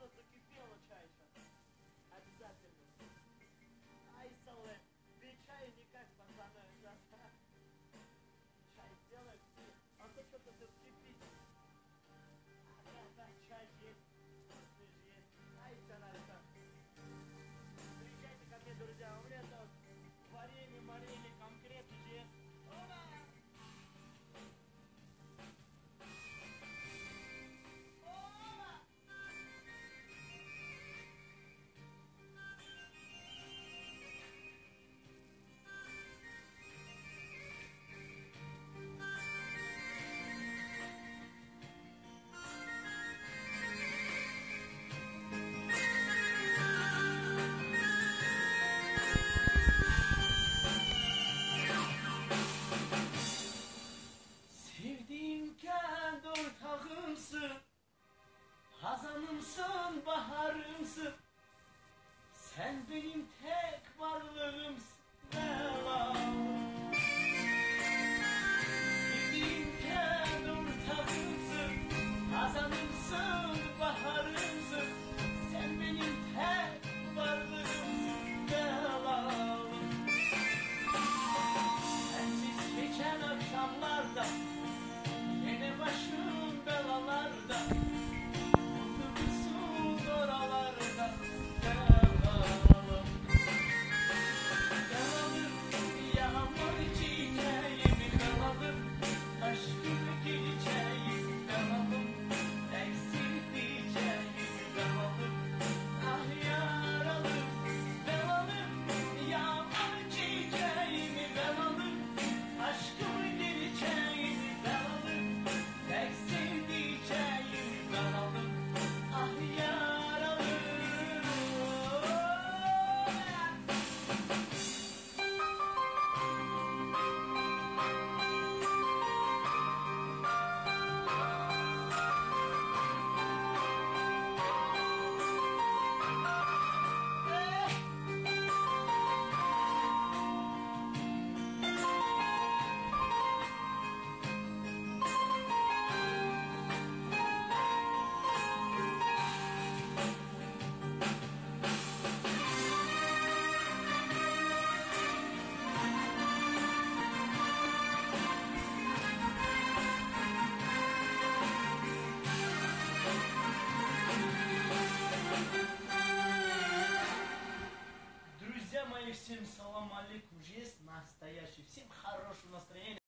looking Bildim ki ortağımsın Hazanımsın, baharımsın Sen benim tek Всем салам алейкум, жизнь настоящий, всем хорошего настроения.